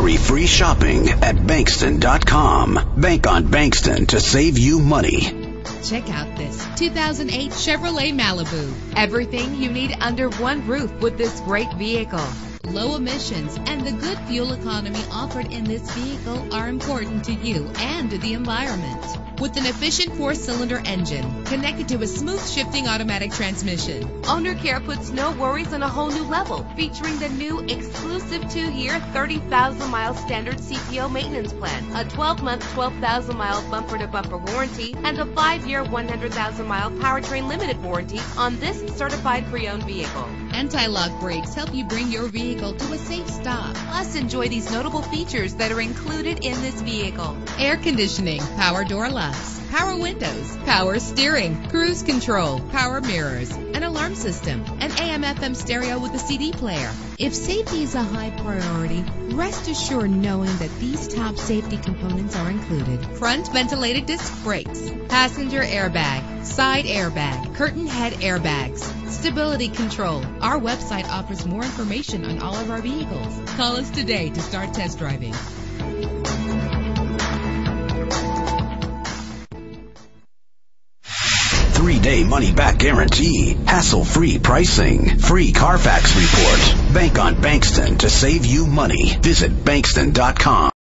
Worry-free shopping at Bankston.com. Bank on Bankston to save you money. Check out this 2008 Chevrolet Malibu. Everything you need under one roof with this great vehicle. Low emissions and the good fuel economy offered in this vehicle are important to you and the environment. With an efficient four-cylinder engine connected to a smooth shifting automatic transmission, Owner Care puts no worries on a whole new level, featuring the new exclusive two-year, 30,000-mile standard CPO maintenance plan, a 12-month, 12,000-mile bumper-to-bumper warranty, and a five-year, 100,000-mile powertrain limited warranty on this certified pre-owned vehicle. Anti-lock brakes help you bring your vehicle to a safe stop. Plus, enjoy these notable features that are included in this vehicle. Air conditioning, power door locks, power windows, power steering, cruise control, power mirrors, an alarm system, an AM FM stereo with a CD player. If safety is a high priority, rest assured knowing that these top safety components are included. Front ventilated disc brakes, passenger airbag, side airbag, curtain head airbags, stability control. Our website offers more information on all of our vehicles. Call us today to start test driving. Three-day money-back guarantee. Hassle-free pricing. Free Carfax report. Bank on Bankston to save you money. Visit Bankston.com.